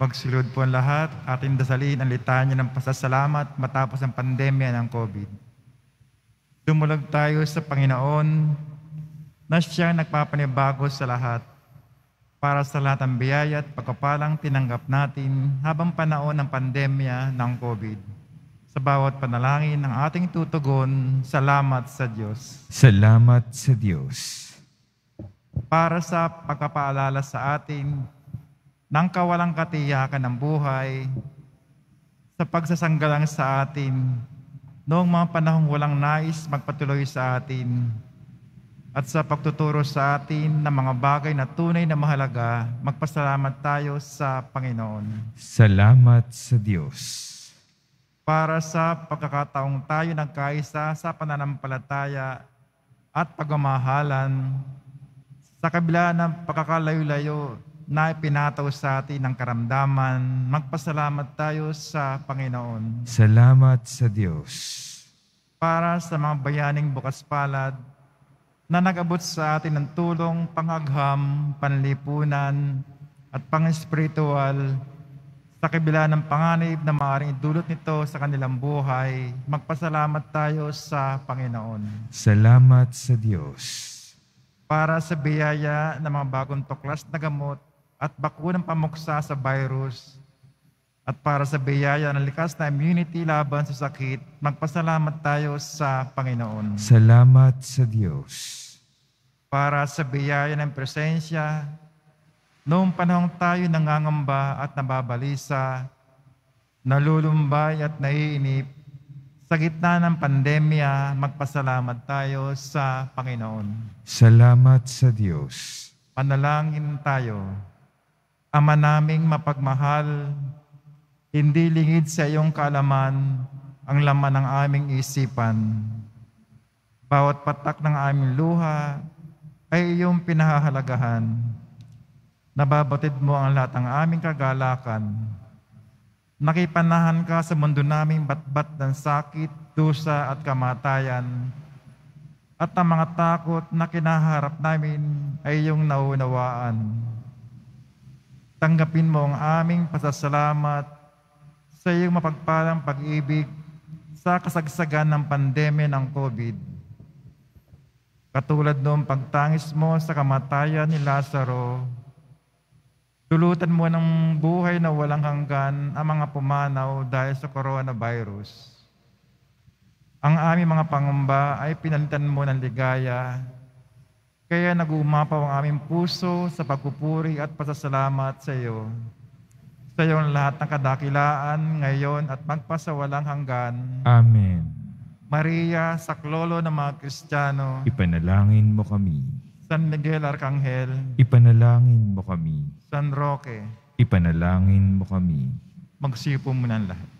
Pagsulod po ang lahat, ating dasalin ang litanya ng pasasalamat matapos ang pandemya ng COVID. Dumulog tayo sa Panginoon na siyang nagpapanibago sa lahat para sa lahat ng biyaya at pagkapalang tinanggap natin habang panahon ng pandemya ng COVID. Sa bawat panalangin ng ating tutugon, salamat sa Diyos. Salamat sa Diyos. Para sa pagkapaalala sa atin ng kawalang katiyakan ng buhay, sa pagsasanggalang sa atin noong mga panahong walang nais magpatuloy sa atin, at sa pagtuturo sa atin ng mga bagay na tunay na mahalaga, magpasalamat tayo sa Panginoon. Salamat sa Diyos. Para sa pagkakataong tayo nagkaisa sa pananampalataya at pagmamahalan, sa kabila ng pagkakalayo-layo na ipinataw sa atin ng karamdaman, magpasalamat tayo sa Panginoon. Salamat sa Diyos. Para sa mga bayaning bukas palad, na nag-abot sa atin ng tulong, pangagham, panlipunan, at pang-espiritual sa kabila ng panganib na maaaring idulot nito sa kanilang buhay, magpasalamat tayo sa Panginoon. Salamat sa Diyos. Para sa biyaya ng mga bagong tuklas na gamot at bakunang pamuksa sa virus, at para sa biyaya ng likas na immunity laban sa sakit, magpasalamat tayo sa Panginoon. Salamat sa Diyos. para sa biyaya ng presensya, noong panahong tayo nangangamba at nababalisa, nalulumbay at naiinip, sa gitna ng pandemya, magpasalamat tayo sa Panginoon. Salamat sa Diyos. Panalangin tayo. Ama naming mapagmahal, hindi lingid sa iyong kaalaman ang laman ng aming isipan. Bawat patak ng aming luha ay iyong pinahahalagahan. Nababatid mo ang lahat ng aming kagalakan. Nakipanahan ka sa mundo naming batbat ng sakit, dusa at kamatayan. At ang mga takot na kinaharap namin ay iyong naunawaan. Tanggapin mo ang aming pasasalamat sa iyong mapagpalang pag-ibig sa kasagsagan ng pandemya ng COVID. Katulad noong pagtangis mo sa kamatayan ni Lazaro, Dulutan mo ng buhay na walang hanggan ang mga pumanaw dahil sa coronavirus. Ang aming mga pangamba ay pinalitan mo ng ligaya, kaya nag-uumapaw ang aming puso sa pagpupuri at pasasalamat sa iyo. Sa iyo ang lahat ng kadakilaan ngayon at magpasawalang hanggan. Amen. Maria, saklolo ng mga Kristiyano, Ipanalangin mo kami. San Miguel Arcangel, Ipanalangin mo kami. San Roque, Ipanalangin mo kami. magsipo mo ng lahat.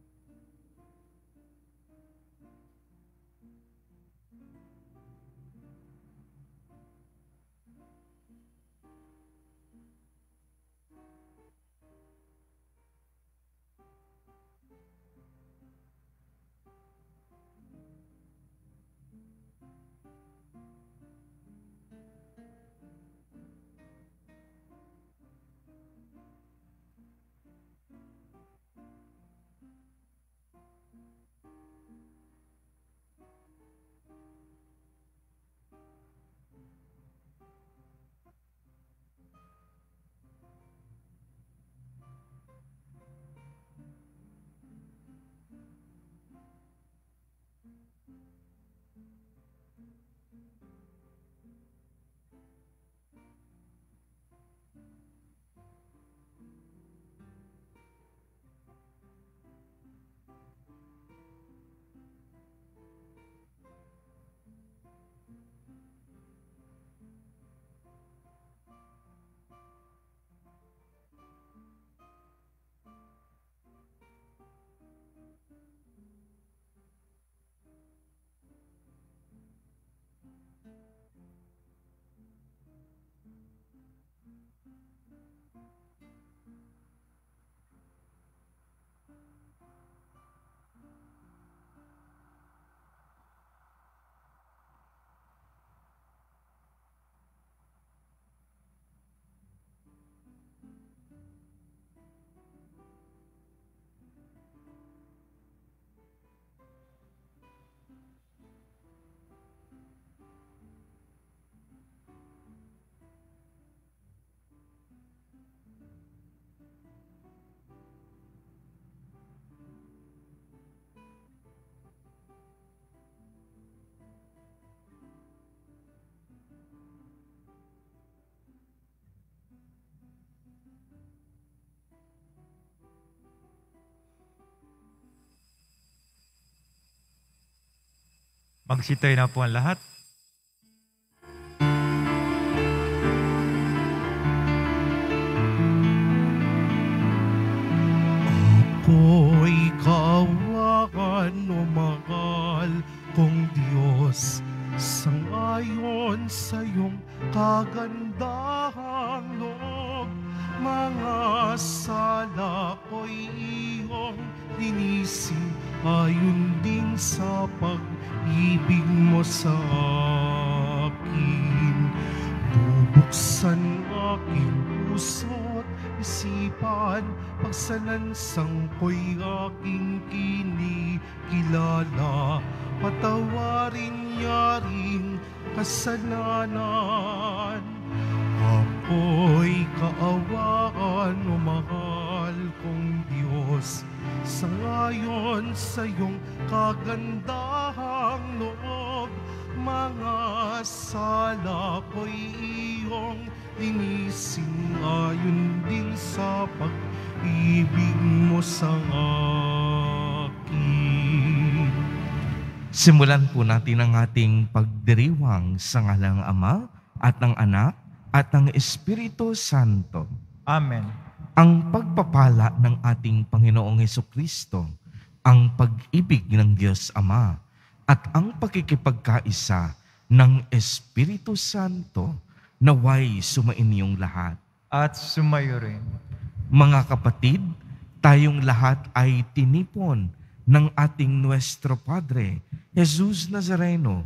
Magsitay na po ang lahat. Sala ko'y iyong linisin Ayon din sa pag-ibig mo sa akin Simulan po natin ang ating pagdiriwang sa ngalang Ama at ng Anak at ng Espiritu Santo. Amen. Ang pagpapala ng ating Panginoong Heso Kristo, ang pag-ibig ng Diyos Ama, at ang pakikipagkaisa ng Espiritu Santo naway sumainyong lahat. At sumayo rin. Mga kapatid, tayong lahat ay tinipon ng ating Nuestro Padre, Jesus Nazareno,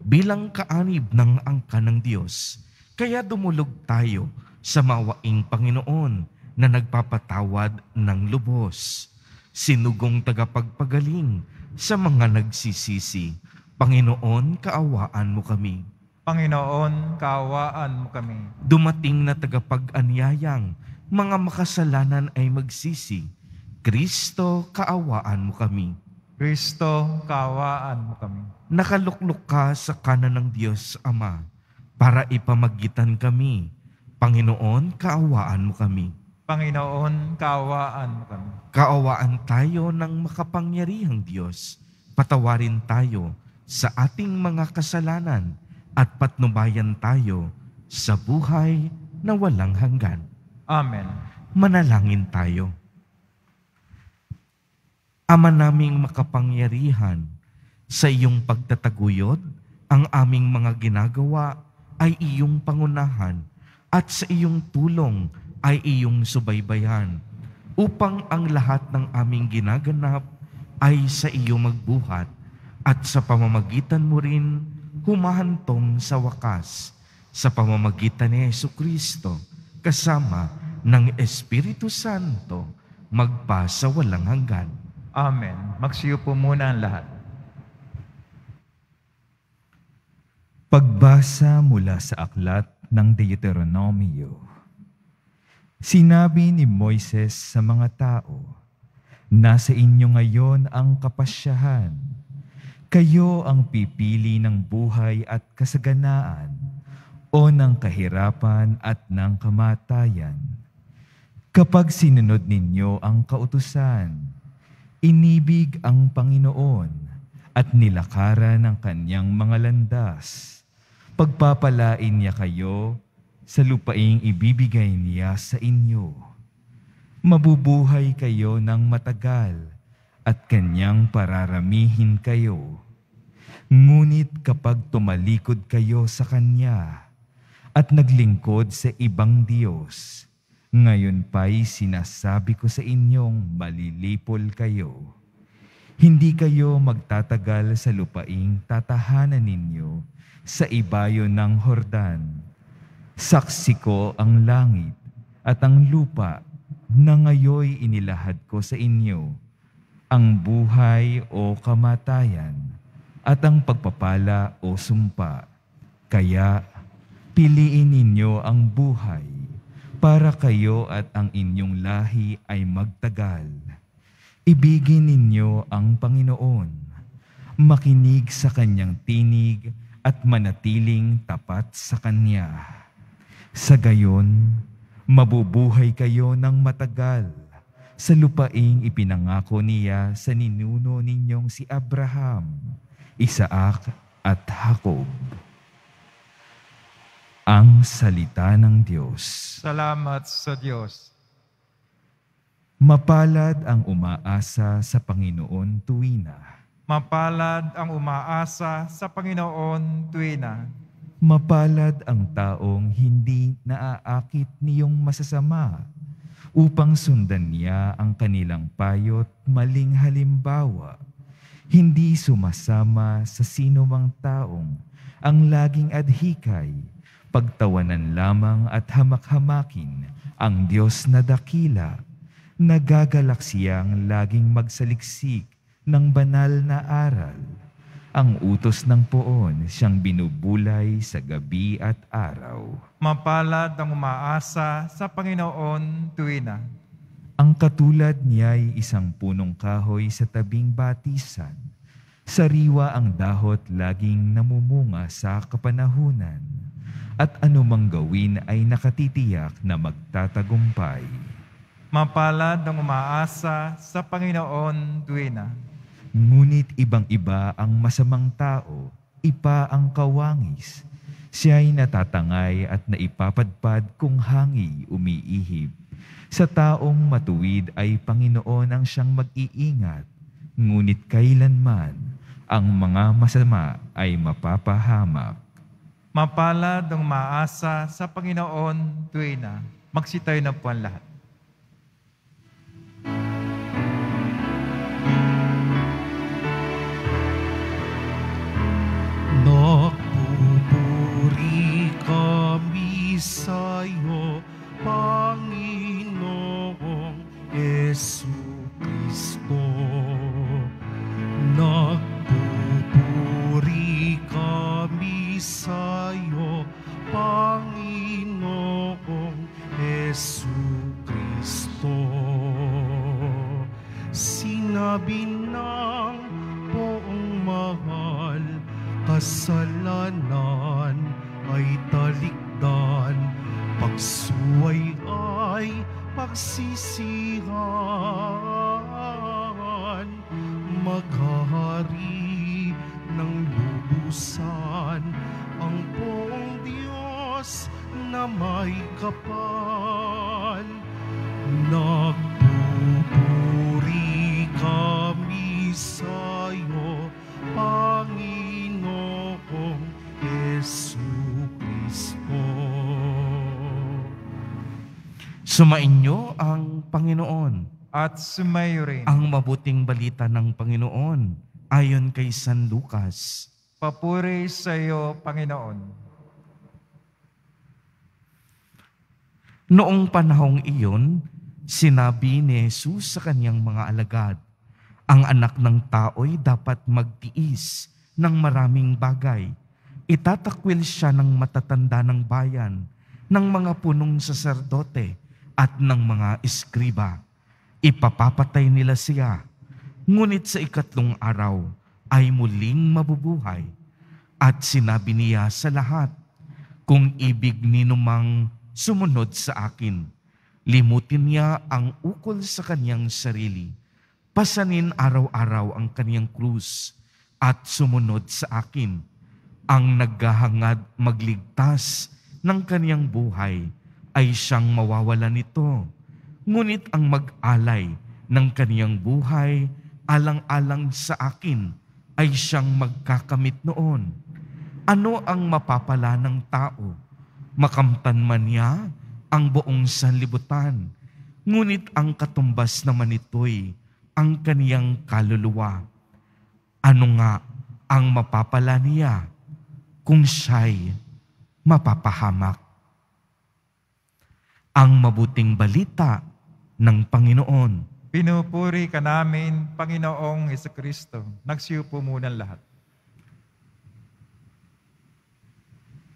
bilang kaanib ng angka ng Diyos. Kaya dumulog tayo sa mawaing Panginoon na nagpapatawad ng lubos. Sinugong tagapagpagaling sa mga nagsisisi. Panginoon, kaawaan mo kami. Panginoon, kaawaan mo kami. Dumating na tagapag-anyayang, mga makasalanan ay magsisi. Kristo, kaawaan mo kami. Kristo, kaawaan mo kami. Nakaluklok ka sa kanan ng Diyos Ama para ipamagitan kami. Panginoon, kaawaan mo kami. Panginoon, kaawaan mo kami. Kaawaan tayo ng makapangyarihang Diyos. Patawarin tayo sa ating mga kasalanan at patnubayan tayo sa buhay na walang hanggan. Amen. Manalangin tayo. Ama naming makapangyarihan, sa iyong pagtataguyod, ang aming mga ginagawa ay iyong pangunahan at sa iyong tulong ay iyong subaybayan upang ang lahat ng aming ginaganap ay sa iyo magbuhat at sa pamamagitan mo rin humahantong sa wakas sa pamamagitan ni Yesu Kristo kasama ng Espiritu Santo magpa sa walang hanggan. Amen. Magsiyo po muna ang lahat. Pagbasa mula sa aklat ng Deuteronomio. Sinabi ni Moises sa mga tao, Nasa inyo ngayon ang kapasyahan. Kayo ang pipili ng buhay at kasaganaan o ng kahirapan at ng kamatayan. Kapag sinunod ninyo ang kautusan, inibig ang Panginoon at nilakaran ng kanyang mga landas. Pagpapalain niya kayo sa lupaing ibibigay niya sa inyo. Mabubuhay kayo ng matagal at kanyang pararamihin kayo. Ngunit kapag tumalikod kayo sa kanya at naglingkod sa ibang Diyos, ngayon pa'y sinasabi ko sa inyong malilipol kayo. Hindi kayo magtatagal sa lupaing tatahanan ninyo sa ibayo ng Hordan. Saksi ko ang langit at ang lupa na ngayoy inilahad ko sa inyo, ang buhay o kamatayan at ang pagpapala o sumpa. Kaya piliin ninyo ang buhay para kayo at ang inyong lahi ay magtagal. Ibigin ninyo ang Panginoon, makinig sa kanyang tinig at manatiling tapat sa kanya. Sa gayon, mabubuhay kayo ng matagal sa lupaing ipinangako niya sa ninuno ninyong si Abraham, Isaac at Jacob. Ang salita ng Diyos. Salamat sa Diyos. Mapalad ang umaasa sa Panginoon tuwina. Mapalad ang umaasa sa Panginoon tuwina. Mapalad ang taong hindi naaakit niyong masasama upang sundan niya ang kanilang payo't maling halimbawa. Hindi sumasama sa sino mang taong ang laging adhikay, pagtawanan lamang at hamak-hamakin ang Diyos na dakila, nagagalak siyang laging magsaliksik ng banal na aral. Ang utos ng poon siyang binubulay sa gabi at araw. Mapalad ang umaasa sa Panginoon tuwina. Ang katulad niya'y isang punong kahoy sa tabing batisan. Sariwa ang dahot laging namumunga sa kapanahunan. At anumang gawin ay nakatitiyak na magtatagumpay. Mapalad ang umaasa sa Panginoon tuwina. Ngunit ibang-iba ang masamang tao, ipa ang kawangis. Siya'y natatangay at naipapadpad kung hangi umiihip. Sa taong matuwid ay Panginoon ang siyang mag-iingat, ngunit kailanman ang mga masama ay mapapahamak. Mapalad ang umaasa sa Panginoon tuwina. Magsitayo na po ang lahat. sa'yo, Panginoong Yesu Kristo. Nagpupuri kami sa'yo, Panginoong Yesu Kristo. Sinabi ng poong mahal, kasalanan ay talik talikdan, pagsuway ay pagsisihan, maghahari ng lubusan ang poong Diyos na may kapal. Nagpupuri kami sa'yo, Panginoong Sumainyo ang Panginoon, At sumayo rin. ang mabuting balita ng Panginoon ayon kay San Lucas. Papuri sa iyo, Panginoon. Noong panahong iyon, sinabi ni Jesus sa kanyang mga alagad, ang anak ng tao'y dapat magtiis ng maraming bagay. Itatakwil siya ng matatanda ng bayan, ng mga punong saserdote at ng mga eskriba. Ipapapatay nila siya, ngunit sa ikatlong araw ay muling mabubuhay. At sinabi niya sa lahat, kung ibig ninumang sumunod sa akin, limutin niya ang ukol sa kanyang sarili, pasanin araw-araw ang kanyang krus, at sumunod sa akin. Ang naghahangad magligtas ng kanyang buhay ay siyang mawawala nito. Ngunit ang mag-alay ng kaniyang buhay alang-alang sa akin ay siyang magkakamit noon. Ano ang mapapala ng tao? Makamtan man niya ang buong sanlibutan. Ngunit ang katumbas naman nito'y ang kaniyang kaluluwa. Ano nga ang mapapala niya kung siya'y mapapahamak? Ang mabuting balita ng Panginoon. Pinupuri ka namin, Panginoong Kristo. Nagsiyupo muna lahat.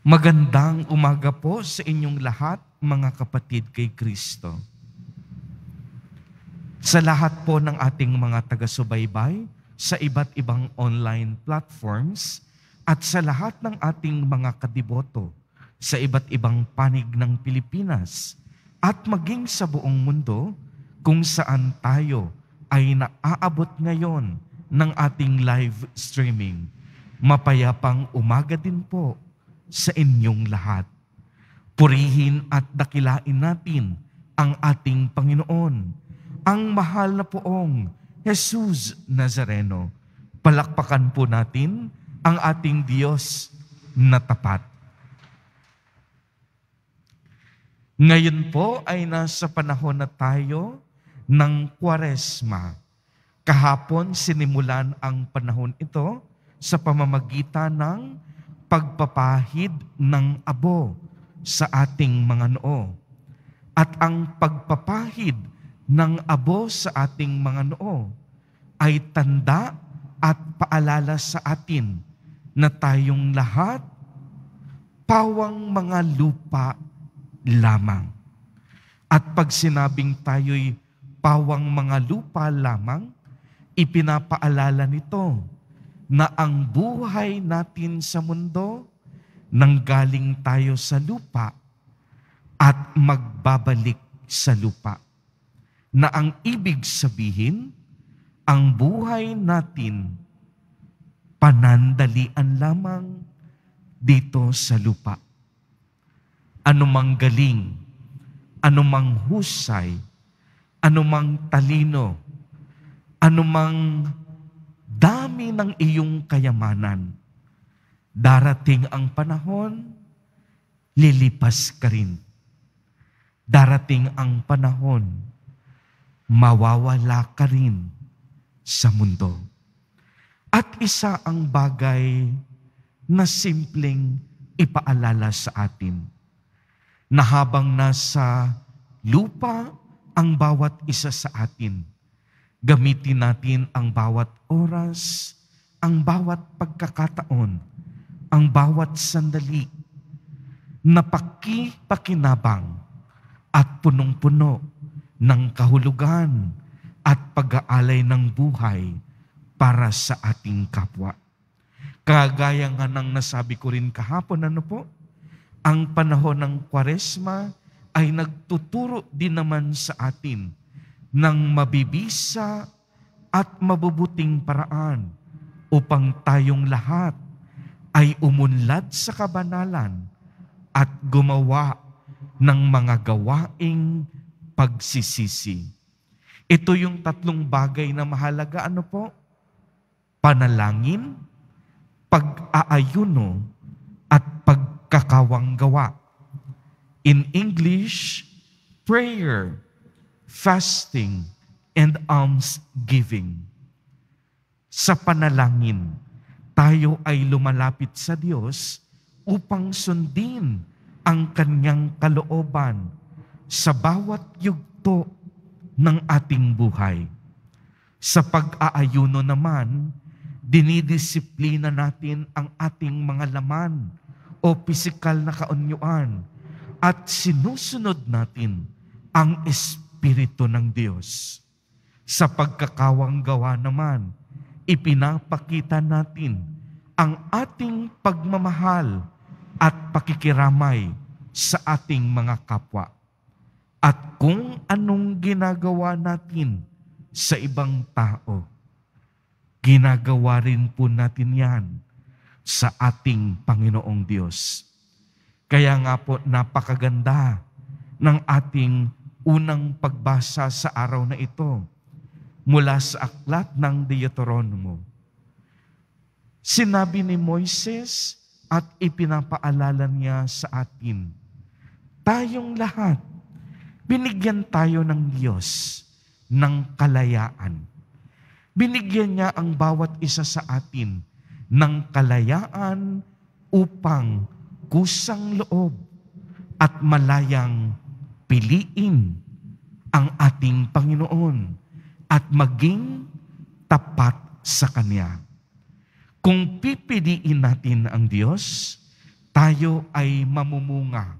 Magandang umaga po sa inyong lahat, mga kapatid kay Kristo. Sa lahat po ng ating mga taga-subaybay, sa iba't ibang online platforms, at sa lahat ng ating mga kadiboto, sa iba't ibang panig ng Pilipinas, at maging sa buong mundo, kung saan tayo ay naaabot ngayon ng ating live streaming. Mapayapang umaga din po sa inyong lahat. Purihin at dakilain natin ang ating Panginoon, ang mahal na poong Jesus Nazareno. Palakpakan po natin ang ating Diyos na tapat. Ngayon po ay nasa panahon na tayo ng Kwaresma. Kahapon sinimulan ang panahon ito sa pamamagitan ng pagpapahid ng abo sa ating mga noo. At ang pagpapahid ng abo sa ating mga noo ay tanda at paalala sa atin na tayong lahat pawang mga lupa lamang. At pag sinabing tayo'y pawang mga lupa lamang, ipinapaalala nito na ang buhay natin sa mundo nanggaling tayo sa lupa at magbabalik sa lupa. Na ang ibig sabihin, ang buhay natin panandalian lamang dito sa lupa. Anumang galing, anumang husay, anumang talino, anumang dami ng iyong kayamanan, darating ang panahon, lilipas ka rin. Darating ang panahon, mawawala ka rin sa mundo. At isa ang bagay na simpleng ipaalala sa atin, na habang nasa lupa ang bawat isa sa atin, Gamitin natin ang bawat oras, ang bawat pagkakataon, ang bawat sandali napakipakinabang at punong-puno ng kahulugan at pag-aalay ng buhay para sa ating kapwa. Kagaya nga ng nasabi ko rin kahapon, ano po? Ang panahon ng kwaresma ay nagtuturo din naman sa atin ng mabibisa at mabubuting paraan upang tayong lahat ay umunlad sa kabanalan at gumawa ng mga gawaing pagsisisi. Ito yung tatlong bagay na mahalaga. Ano po? Panalangin, pag-aayuno, at pagkakawanggawa. In English, prayer, fasting, and almsgiving. Sa panalangin, tayo ay lumalapit sa Diyos upang sundin ang kanyang kalooban sa bawat yugto ng ating buhay. Sa pag-aayuno naman, dinidisiplina natin ang ating mga laman o pisikal na kaonyuan at sinusunod natin ang Espiritu ng Diyos. Sa pagkakawang gawa naman, ipinapakita natin ang ating pagmamahal at pakikiramay sa ating mga kapwa at kung anong ginagawa natin sa ibang tao, ginagawa rin po natin yan sa ating Panginoong Diyos. Kaya nga po napakaganda ng ating unang pagbasa sa araw na ito mula sa aklat ng Deuteronomo. Sinabi ni Moises at ipinapaalala niya sa atin, tayong lahat binigyan tayo ng Diyos ng kalayaan. Binigyan niya ang bawat isa sa atin ng kalayaan upang kusang loob at malayang piliin ang ating Panginoon at maging tapat sa Kanya. Kung pipiliin natin ang Diyos, tayo ay mamumunga.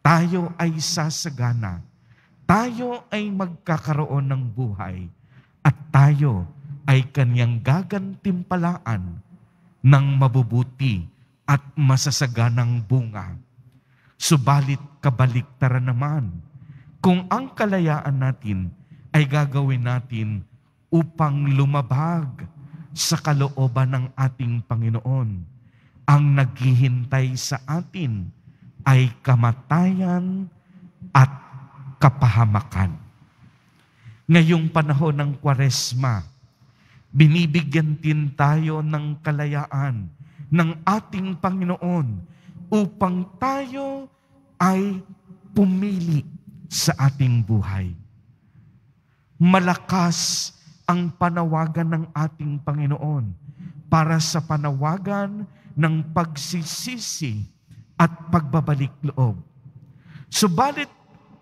Tayo ay sasagana tayo ay magkakaroon ng buhay at tayo ay kanyang gagantimpalaan ng mabubuti at masasaganang bunga. Subalit kabaliktaran naman, kung ang kalayaan natin ay gagawin natin upang lumabag sa kalooban ng ating Panginoon, ang naghihintay sa atin ay kamatayan at kapahamakan. Ngayong panahon ng kwaresma, binibigyan din tayo ng kalayaan ng ating Panginoon upang tayo ay pumili sa ating buhay. Malakas ang panawagan ng ating Panginoon para sa panawagan ng pagsisisi at pagbabalik loob. Subalit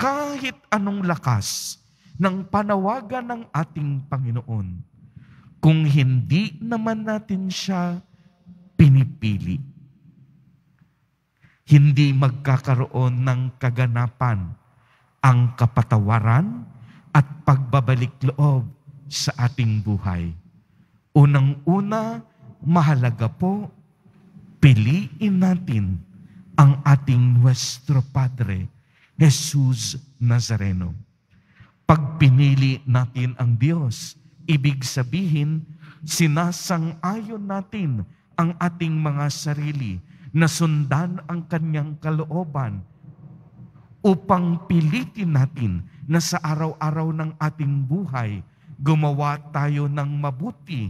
kahit anong lakas ng panawagan ng ating Panginoon kung hindi naman natin siya pinipili. Hindi magkakaroon ng kaganapan ang kapatawaran at pagbabalik loob sa ating buhay. Unang-una, mahalaga po, piliin natin ang ating Nuestro Padre Jesus Nazareno. Pag pinili natin ang Diyos, ibig sabihin, sinasang-ayon natin ang ating mga sarili na sundan ang kanyang kalooban upang pilitin natin na sa araw-araw ng ating buhay, gumawa tayo ng mabuti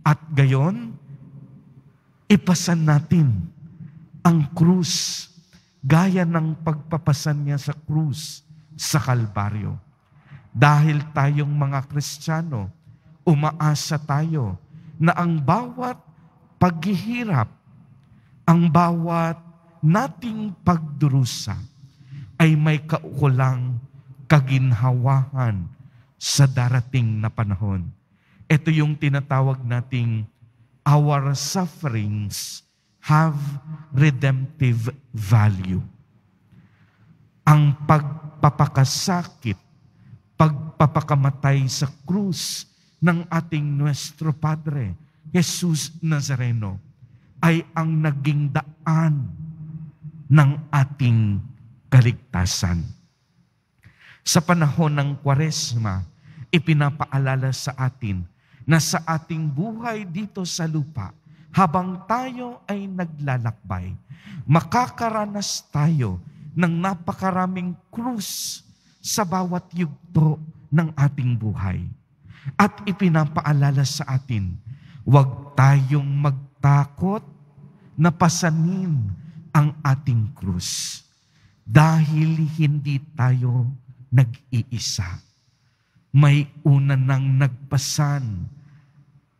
at gayon, ipasan natin ang krus gaya ng pagpapasan niya sa krus sa Kalbaryo. Dahil tayong mga Kristiyano, umaasa tayo na ang bawat paghihirap, ang bawat nating pagdurusa ay may kaukulang kaginhawahan sa darating na panahon. Ito yung tinatawag nating our sufferings have redemptive value. ang pagpapakasakit, pagpapakamatay sa krus ng ating Nuestro Padre, Jesus Nazareno, ay ang naging daan ng ating kaligtasan. Sa panahon ng Kwaresma, ipinapaalala sa atin na sa ating buhay dito sa lupa, habang tayo ay naglalakbay, makakaranas tayo ng napakaraming krus sa bawat yugto ng ating buhay. At ipinapaalala sa atin, huwag tayong magtakot na pasanin ang ating krus dahil hindi tayo nag-iisa. May una nang nagpasan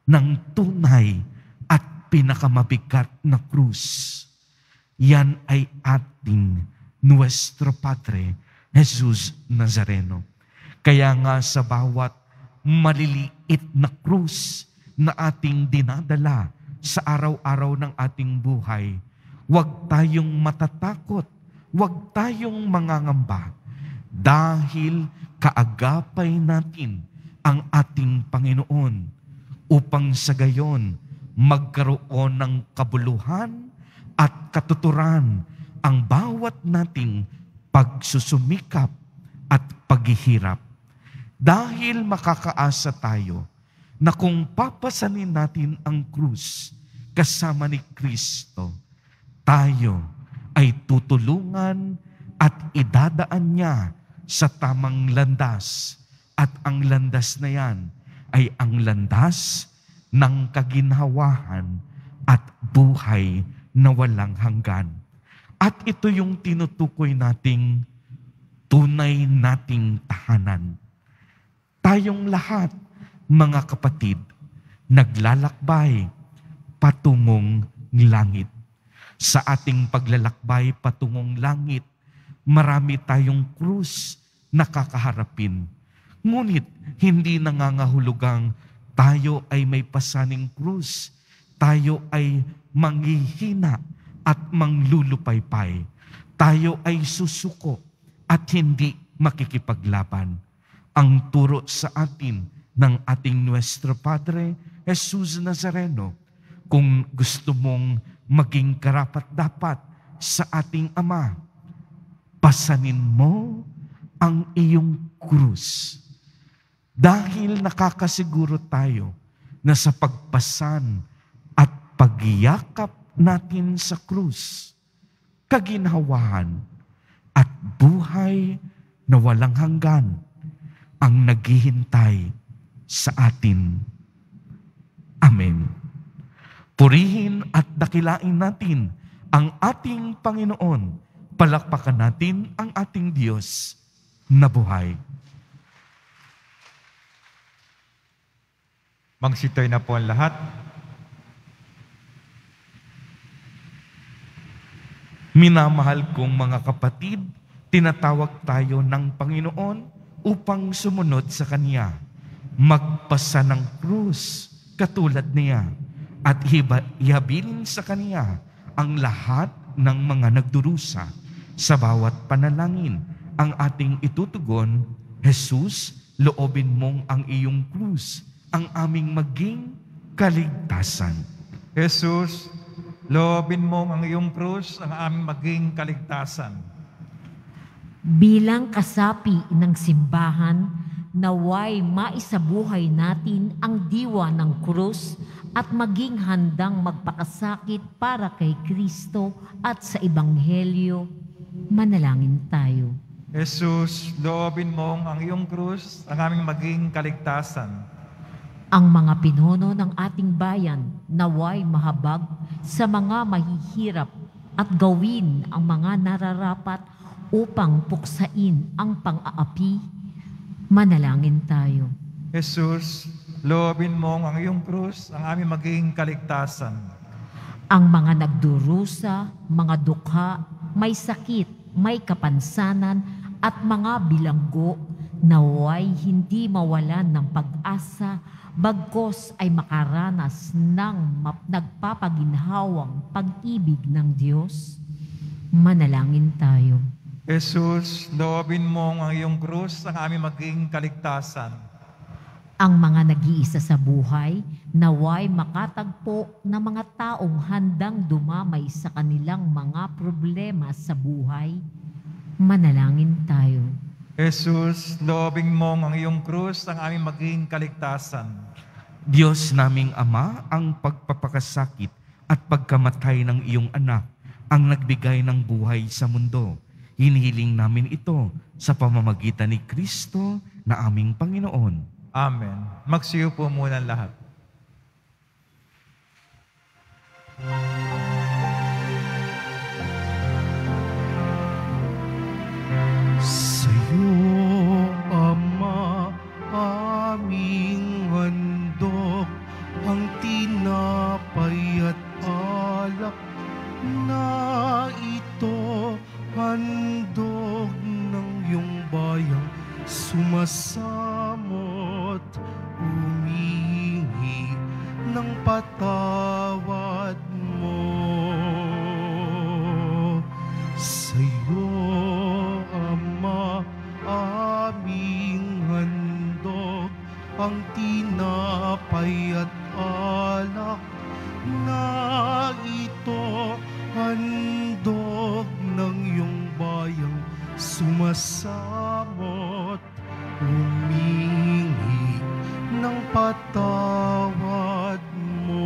ng tunay at pinakamabigat na krus. Yan ay ating Nuestro Padre, Jesus Nazareno. Kaya nga sa bawat maliliit na krus na ating dinadala sa araw-araw ng ating buhay, huwag tayong matatakot, huwag tayong mangangamba. Dahil kaagapay natin ang ating Panginoon upang sa gayon magkaroon ng kabuluhan at katuturan ang bawat nating pagsusumikap at paghihirap. Dahil makakaasa tayo na kung papasanin natin ang krus kasama ni Kristo, tayo ay tutulungan at idadaan niya sa tamang landas. At ang landas na yan ay ang landas ng kaginhawahan at buhay na walang hanggan. At ito yung tinutukoy nating tunay nating tahanan. Tayong lahat, mga kapatid, naglalakbay patungong langit. Sa ating paglalakbay patungong langit, marami tayong krus na kakaharapin. Ngunit hindi nangangahulugang tayo ay may pasaning krus. Tayo ay manghihina at manglulupaypay. Tayo ay susuko at hindi makikipaglaban. Ang turo sa atin ng ating Nuestro Padre, Jesus Nazareno, kung gusto mong maging karapat-dapat sa ating Ama, pasanin mo ang iyong krus. Dahil nakakasiguro tayo na sa pagpasan at pagyakap natin sa krus, kaginhawahan at buhay na walang hanggan ang naghihintay sa atin. Amen. Purihin at dakilain natin ang ating Panginoon. Palakpakan natin ang ating Diyos na buhay. Magsitoy na po ang lahat. Minamahal kong mga kapatid, tinatawag tayo ng Panginoon upang sumunod sa Kanya. Magpasa ng krus katulad niya at ihabilin sa Kanya ang lahat ng mga nagdurusa. Sa bawat panalangin, ang ating itutugon, Jesus, loobin mong ang iyong krus, ang aming maging kaligtasan. Jesus, loobin mo ang iyong krus, ang aming maging kaligtasan. Bilang kasapi ng simbahan, naway maisabuhay natin ang diwa ng krus at maging handang magpakasakit para kay Kristo at sa Ebanghelyo. Manalangin tayo. Jesus, loobin mo ang iyong krus, ang aming maging kaligtasan. Ang mga pinuno ng ating bayan naway mahabag sa mga mahihirap at gawin ang mga nararapat upang puksain ang pang-aapi. Manalangin tayo. Jesus, loobin mo ang iyong krus, ang aming maging kaligtasan. Ang mga nagdurusa, mga dukha, may sakit, may kapansanan, at mga bilanggo naway hindi mawalan ng pag-asa bagkos ay makaranas ng nagpapaginhawang pag-ibig ng Diyos. Manalangin tayo. Jesus, loobin mo ang iyong krus ang aming maging kaligtasan. Ang mga nag-iisa sa buhay, naway makatagpo na mga taong handang dumamay sa kanilang mga problema sa buhay. Manalangin tayo. Jesus, loobin mo ang iyong krus ang aming maging kaligtasan. Diyos naming Ama, ang pagpapakasakit at pagkamatay ng iyong anak ang nagbigay ng buhay sa mundo. Hinihiling namin ito sa pamamagitan ni Kristo na aming Panginoon. Amen. Magsiyo po muna ang lahat. Sa'yo, Ama, aming handog ang tinapay at alak na ito handog ng iyong bayang sumasamot umihingi ng patawad mo. Sa'yo, Ama, aming handog ang tinapay at alak na ito handog bayang sumasamot humingi ng patawad mo.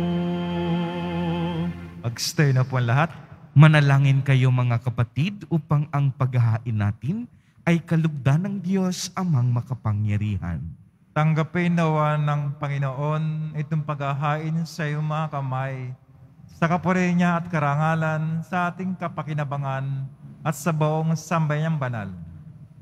Magstay na po ang lahat. Manalangin kayo mga kapatid upang ang paghahain natin ay kalugdan ng Diyos amang makapangyarihan. Tanggapin nawa ng Panginoon itong paghahain sa iyong mga kamay, sa kapuri niya at karangalan, sa ating kapakinabangan at sa buong sambayang banal.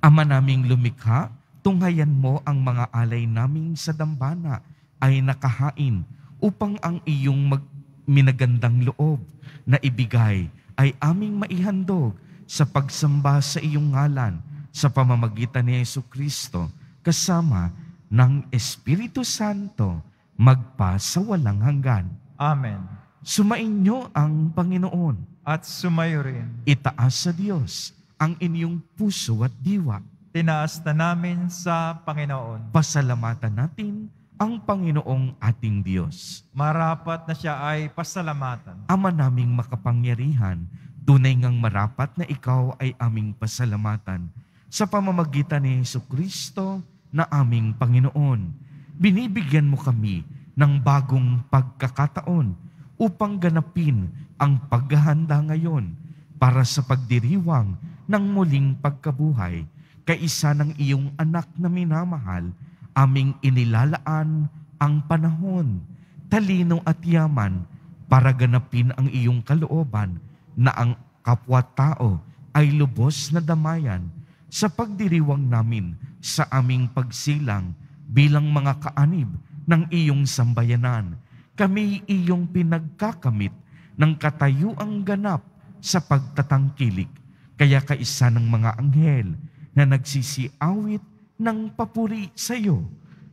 Ama naming lumikha, tunghayan mo ang mga alay naming sa dambana ay nakahain upang ang iyong mag minagandang loob na ibigay ay aming maihandog sa pagsamba sa iyong ngalan sa pamamagitan ni Yesu Kristo kasama ng Espiritu Santo magpa sa walang hanggan. Amen. Sumainyo ang Panginoon. At sumayo rin, Itaas sa Diyos ang inyong puso at diwa. tinaas na namin sa Panginoon. Pasalamatan natin ang Panginoong ating Diyos. Marapat na siya ay pasalamatan. Ama naming makapangyarihan, tunay ngang marapat na ikaw ay aming pasalamatan sa pamamagitan ni Yesu Kristo na aming Panginoon. Binibigyan mo kami ng bagong pagkakataon upang ganapin ang paghahanda ngayon para sa pagdiriwang ng muling pagkabuhay kaisa ng iyong anak na minamahal, aming inilalaan ang panahon, talino at yaman para ganapin ang iyong kalooban na ang kapwa-tao ay lubos na damayan sa pagdiriwang namin sa aming pagsilang bilang mga kaanib ng iyong sambayanan. Kami iyong pinagkakamit ng katayuang ganap sa pagtatangkilik. Kaya kaisa ng mga anghel na nagsisiawit ng papuri sa iyo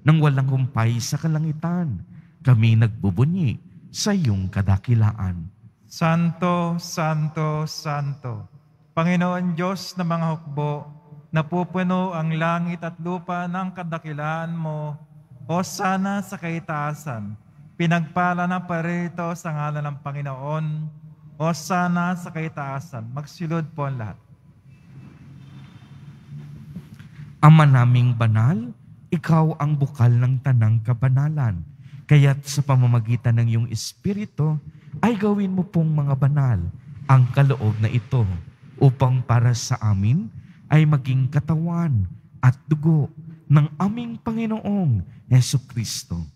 nang walang humpay sa kalangitan. Kami nagbubunyi sa iyong kadakilaan. Santo, Santo, Santo, Panginoon Diyos ng mga hukbo, napupuno ang langit at lupa ng kadakilaan mo, o sana sa kaitaasan, pinagpala na parito sa ngalan ng Panginoon, o sana sa kaitaasan. Magsilod po ang lahat. Ama naming banal, ikaw ang bukal ng tanang kabanalan. Kaya't sa pamamagitan ng iyong Espiritu, ay gawin mo pong mga banal ang kaloob na ito upang para sa amin ay maging katawan at dugo ng aming Panginoong Yesu Kristo.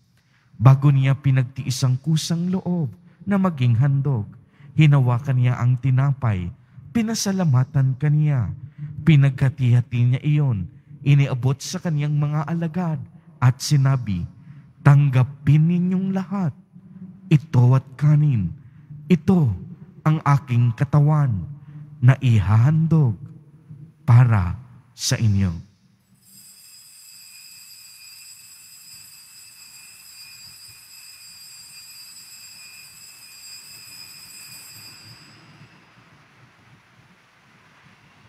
Bago niya pinagtiis ang kusang loob na maging handog, hinawakan niya ang tinapay, pinasalamatan kaniya, pinagkati-hati niya iyon, iniabot sa kaniyang mga alagad at sinabi, Tanggapin ninyong lahat, ito at kanin, ito ang aking katawan na ihahandog para sa inyo.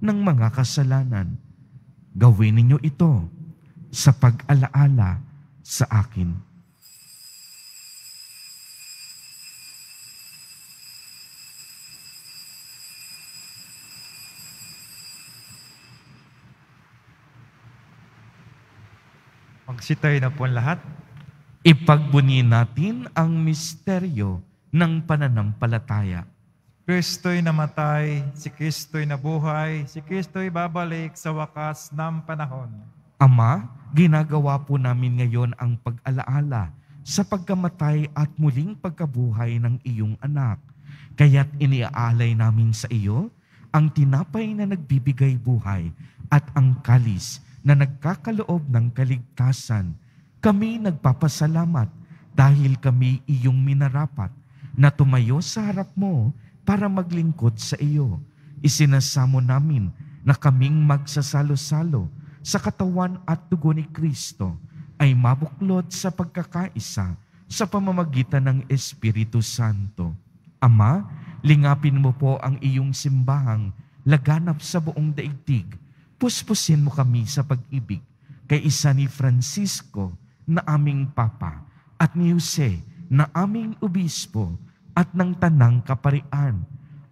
ng mga kasalanan. Gawin ninyo ito sa pag-alaala sa akin. Magsitay na po ang lahat. Ipagbuni natin ang misteryo ng pananampalataya. Kristo'y namatay, si Kristo'y nabuhay, si Kristo'y babalik sa wakas ng panahon. Ama, ginagawa po namin ngayon ang pag-alaala sa pagkamatay at muling pagkabuhay ng iyong anak. Kaya't iniaalay namin sa iyo ang tinapay na nagbibigay buhay at ang kalis na nagkakaloob ng kaligtasan. Kami nagpapasalamat dahil kami iyong minarapat na tumayo sa harap mo para maglingkod sa iyo. Isinasamo namin na kaming magsasalo-salo sa katawan at dugo ni Kristo ay mabuklod sa pagkakaisa sa pamamagitan ng Espiritu Santo. Ama, lingapin mo po ang iyong simbahang laganap sa buong daigdig. Puspusin mo kami sa pag-ibig kay isa ni Francisco na aming Papa at ni Jose na aming Obispo at ng Tanang Kaparian.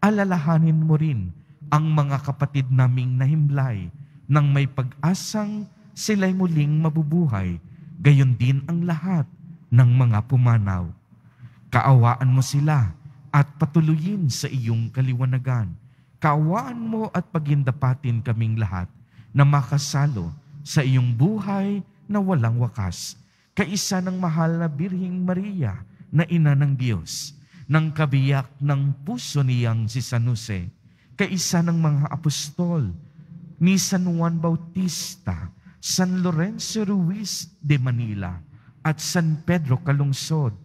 Alalahanin mo rin ang mga kapatid naming nahimlay nang may pag-asang sila'y muling mabubuhay, gayon din ang lahat ng mga pumanaw. Kaawaan mo sila at patuloyin sa iyong kaliwanagan. Kaawaan mo at pagindapatin kaming lahat na makasalo sa iyong buhay na walang wakas. Kaisa ng mahal na Birhing Maria na ina ng Diyos, ng kabiyak ng puso niyang si San Jose, kaisa ng mga apostol, ni San Juan Bautista, San Lorenzo Ruiz de Manila, at San Pedro Calungsod,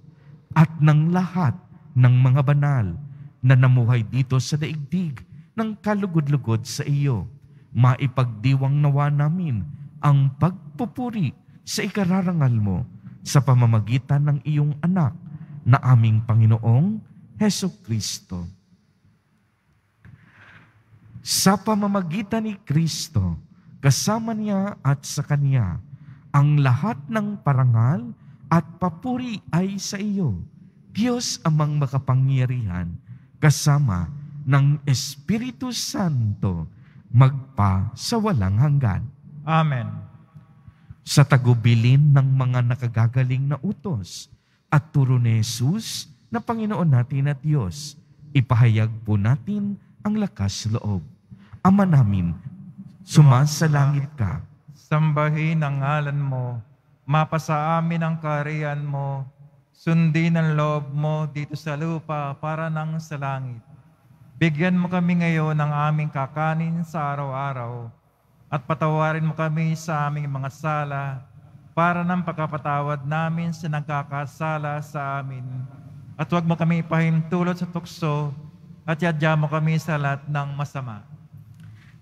at ng lahat ng mga banal na namuhay dito sa daigdig ng kalugod-lugod sa iyo. Maipagdiwang nawa namin ang pagpupuri sa ikararangal mo sa pamamagitan ng iyong anak na aming Panginoong Heso Kristo. Sa pamamagitan ni Kristo, kasama niya at sa Kanya, ang lahat ng parangal at papuri ay sa iyo, Diyos amang makapangyarihan, kasama ng Espiritu Santo, magpa sa walang hanggan. Amen. Sa tagubilin ng mga nakagagaling na utos at turo ni Jesus na Panginoon natin at Diyos, ipahayag po natin ang lakas loob. Ama namin, sumasalangit ka, Sambahin ang ngalan mo, mapasa amin ang kariyan mo, sundin ang loob mo dito sa lupa para nang sa langit. Bigyan mo kami ngayon ng aming kakanin sa araw-araw at patawarin mo kami sa aming mga sala para ng pagkapatawad namin sa nagkakasala sa amin. At huwag mo kami ipahintulot sa tukso at yadya mo kami sa lahat ng masama.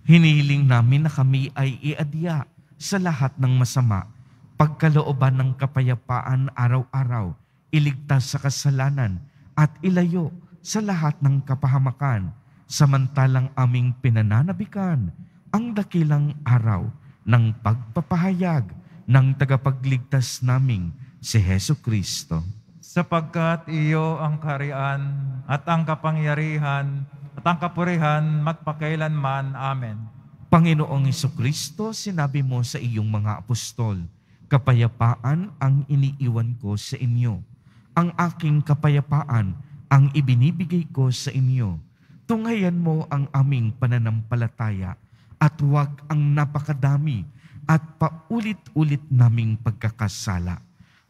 hinihiling namin na kami ay iadya sa lahat ng masama, pagkalooban ng kapayapaan araw-araw, iligtas sa kasalanan, at ilayo sa lahat ng kapahamakan, samantalang aming pinananabikan ang dakilang araw ng pagpapahayag ng tagapagligtas naming si Heso Kristo. sapagkat iyo ang karian at ang kapangyarihan at ang kapurihan magpakailanman. Amen. Panginoong Kristo, sinabi mo sa iyong mga apostol, kapayapaan ang iniiwan ko sa inyo. Ang aking kapayapaan ang ibinibigay ko sa inyo. Tunghayan mo ang aming pananampalataya at huwag ang napakadami at paulit-ulit naming pagkakasala.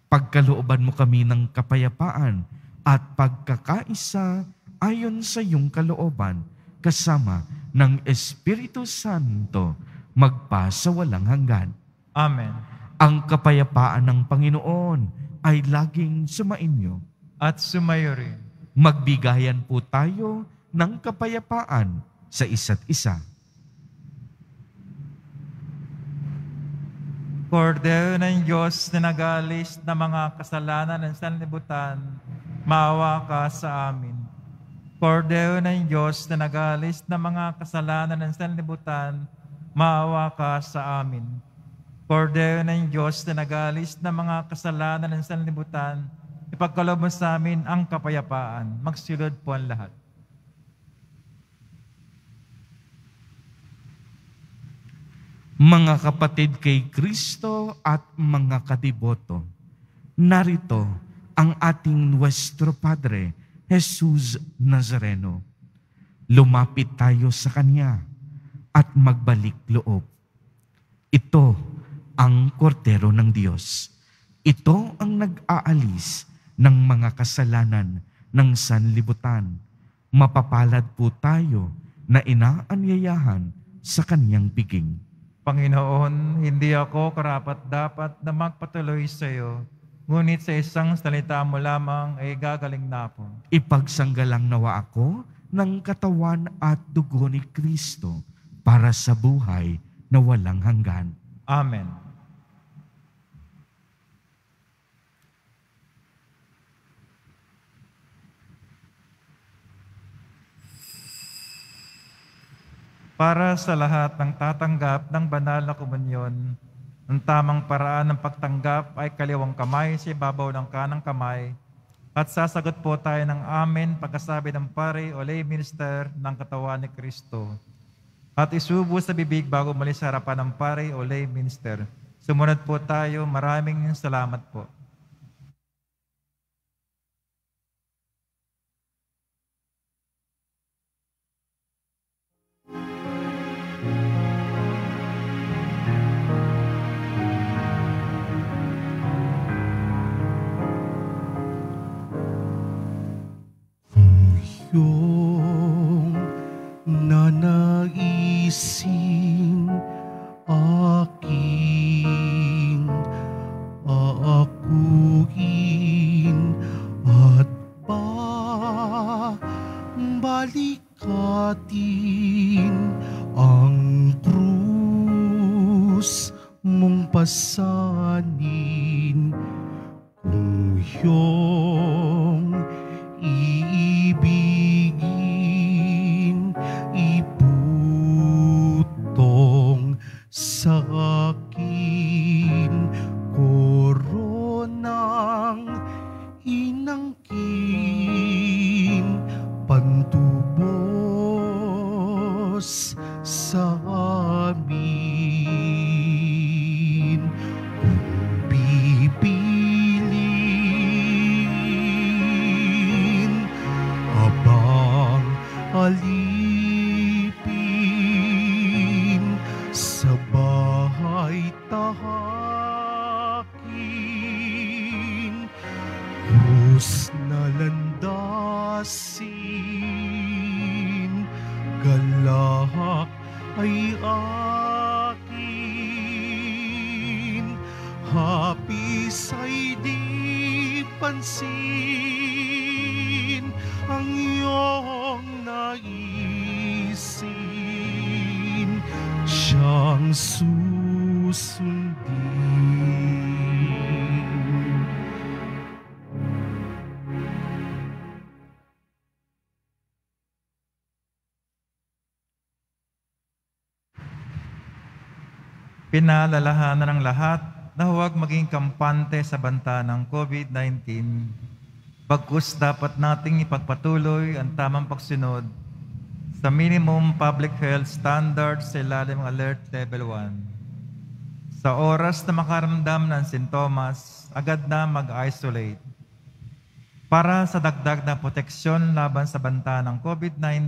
Pagkalooban mo kami ng kapayapaan at pagkakaisa ayon sa iyong kalooban kasama ng Espiritu Santo magpa sa walang hanggan. Amen. Ang kapayapaan ng Panginoon ay laging sumainyo. At sumayo rin. Magbigayan po tayo ng kapayapaan sa isa't isa. Kordero ng Diyos na nagalis na mga kasalanan ng sanlibutan, maawa ka sa amin. Kordero ng Diyos na nagalis na mga kasalanan ng sanlibutan, maawa ka sa amin. Kordero ng Diyos na nagalis na mga kasalanan ng sanlibutan, ipagkalob mo sa amin ang kapayapaan. Magsilod po ang lahat. Mga kapatid kay Kristo at mga kadiboto, narito ang ating Nuestro Padre, Jesus Nazareno. Lumapit tayo sa Kanya at magbalik loob. Ito ang kortero ng Diyos. Ito ang nag-aalis ng mga kasalanan ng sanlibutan. Mapapalad po tayo na inaanyayahan sa Kaniyang piging. Panginoon, hindi ako karapat-dapat na magpatuloy sa iyo, ngunit sa isang salita mo lamang ay gagaling na ako. Ipagsanggalang nawa ako ng katawan at dugo ni Kristo para sa buhay na walang hanggan. Amen. Para sa lahat ng tatanggap ng banal na komunyon, ang tamang paraan ng pagtanggap ay kaliwang kamay sa ibabaw ng kanang kamay at sasagot po tayo ng amen pagkasabi ng pare o lay minister ng katawan ni Kristo. At isubo sa bibig bago muli sa harapan ng pare o lay minister. Sumunod po tayo. Maraming salamat po. Iyong nanaisin aking aakuin at balikatin ang krus mong pasanin. Kung iyong Pinaalalahanan ng lahat na huwag maging kampante sa banta ng COVID-19. Bagkus dapat nating ipagpatuloy ang tamang pagsunod sa minimum public health standards sa ilalim ng Alert Level 1. Sa oras na makaramdam ng sintomas, agad na mag-isolate. Para sa dagdag na proteksyon laban sa banta ng COVID-19,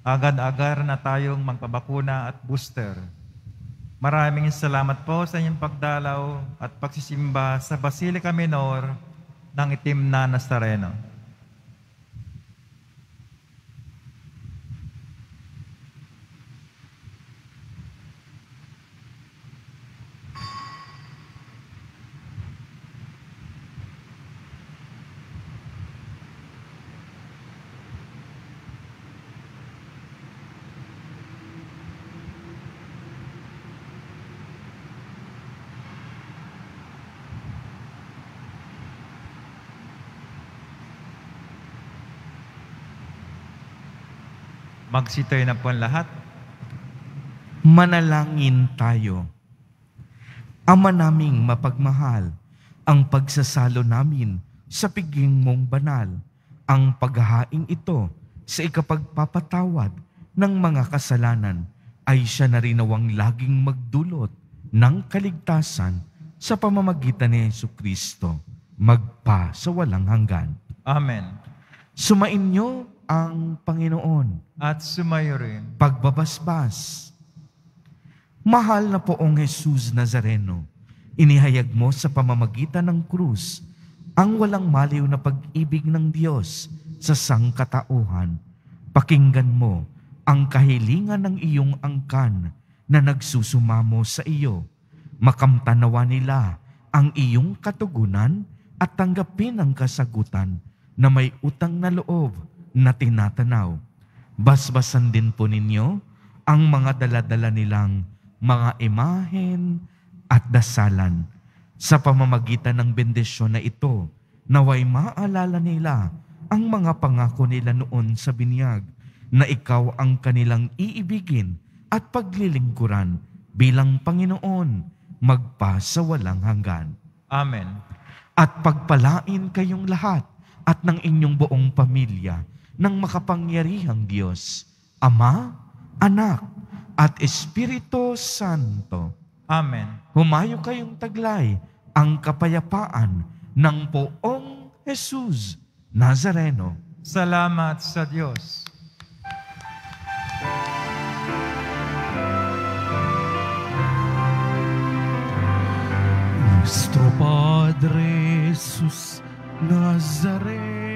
agad-agar na tayong magpabakuna at booster. Maraming salamat po sa inyong pagdalaw at pagsisimba sa Basilica Minor ng Itim na Nazareno. Magsitoy na po ang lahat. Manalangin tayo. Ama naming mapagmahal, ang pagsasalo namin sa piging mong banal, ang paghahaing ito sa ikapagpapatawad ng mga kasalanan ay siya na rin nawang laging magdulot ng kaligtasan sa pamamagitan ni Yesu Kristo, magpa sa walang hanggan. Amen. Sumainyo ang Panginoon At sumayo rin. pagbabasbas. Mahal na poong Jesus Nazareno, inihayag mo sa pamamagitan ng krus ang walang maliw na pag-ibig ng Diyos sa sangkatauhan. Pakinggan mo ang kahilingan ng iyong angkan na nagsusumamo sa iyo. Makamtanawa nila ang iyong katugunan at tanggapin ang kasagutan na may utang na loob na tinatanaw. Basbasan din po ninyo ang mga daladala nilang mga imahen at dasalan. Sa pamamagitan ng bendisyon na ito, naway maalala nila ang mga pangako nila noon sa binyag na ikaw ang kanilang iibigin at paglilingkuran bilang Panginoon magpa sa walang hanggan Amen. at pagpalain kayong lahat at ng inyong buong pamilya ng makapangyarihang Diyos, Ama, Anak, at Espiritu Santo. Amen. Humayo kayong taglay ang kapayapaan ng poong Jesus Nazareno. Salamat sa Diyos. Nuestro Padre Jesus Nazareno,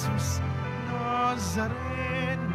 Jesus Nazareno,